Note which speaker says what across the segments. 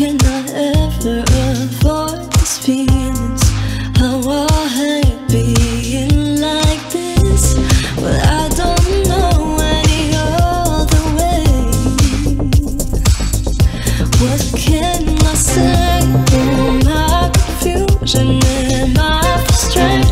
Speaker 1: can I ever avoid these feelings? How I being like this? Well, I don't know any other way. What can I say? In my confusion and my strength?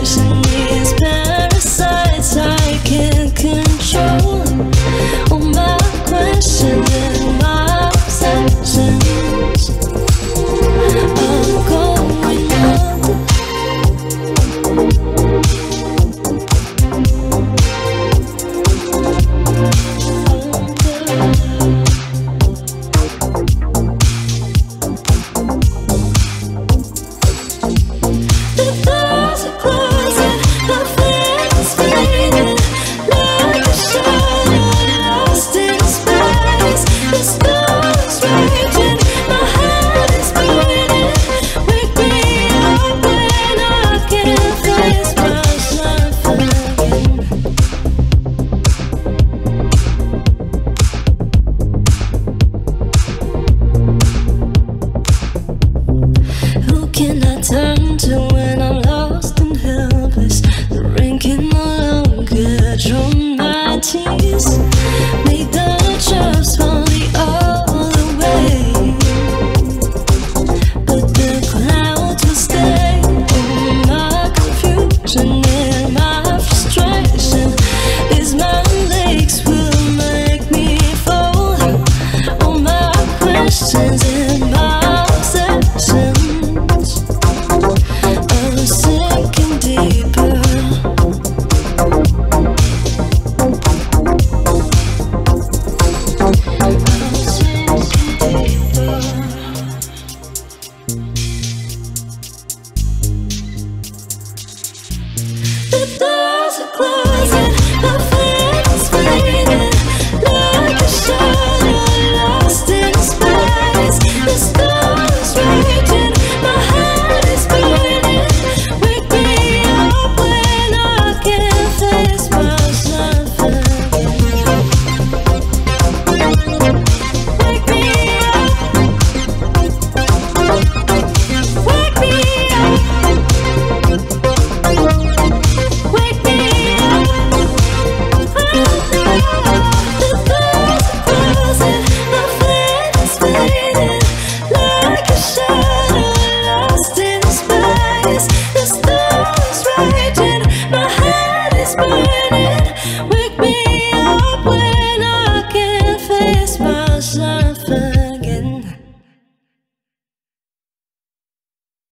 Speaker 1: Peace.